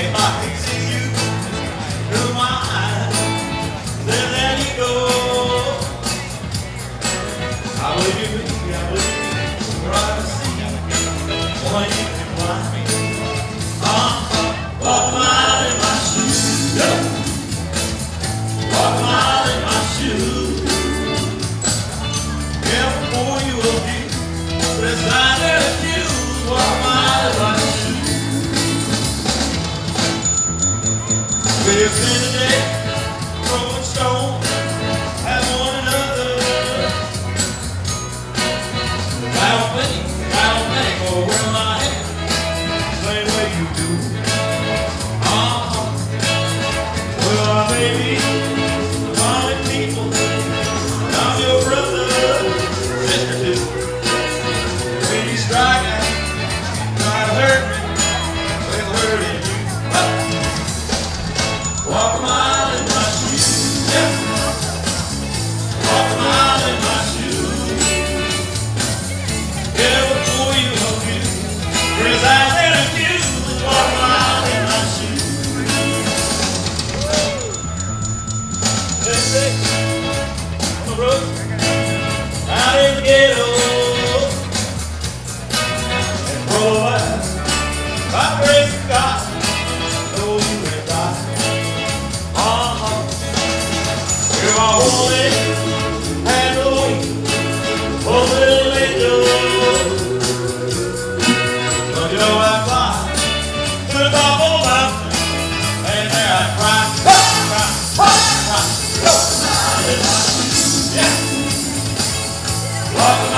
If I could see you unwind, let that ego I will be, I will be, see you. This is it, throwing stone one another. Brooks. Lord.